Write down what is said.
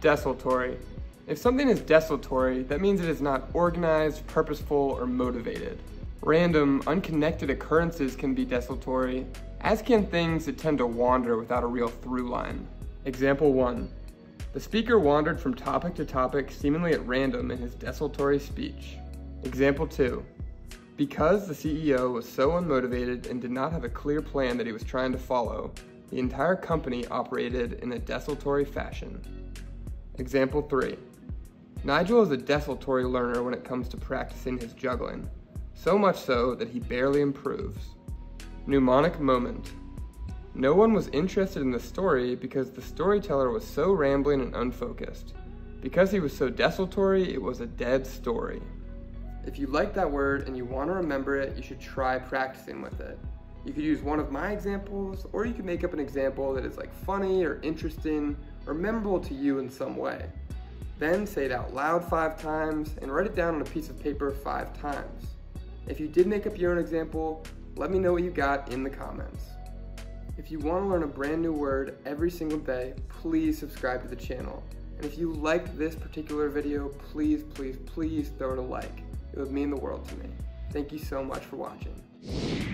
Desultory. If something is desultory, that means it is not organized, purposeful, or motivated. Random, unconnected occurrences can be desultory, as can things that tend to wander without a real through line. Example 1. The speaker wandered from topic to topic seemingly at random in his desultory speech. Example 2. Because the CEO was so unmotivated and did not have a clear plan that he was trying to follow, the entire company operated in a desultory fashion. Example 3. Nigel is a desultory learner when it comes to practicing his juggling, so much so that he barely improves. Mnemonic moment. No one was interested in the story because the storyteller was so rambling and unfocused. Because he was so desultory, it was a dead story. If you like that word and you want to remember it, you should try practicing with it. You could use one of my examples, or you could make up an example that is like funny or interesting or memorable to you in some way. Then say it out loud five times and write it down on a piece of paper five times. If you did make up your own example, let me know what you got in the comments. If you want to learn a brand new word every single day, please subscribe to the channel. And if you liked this particular video, please, please, please throw it a like. It would mean the world to me. Thank you so much for watching.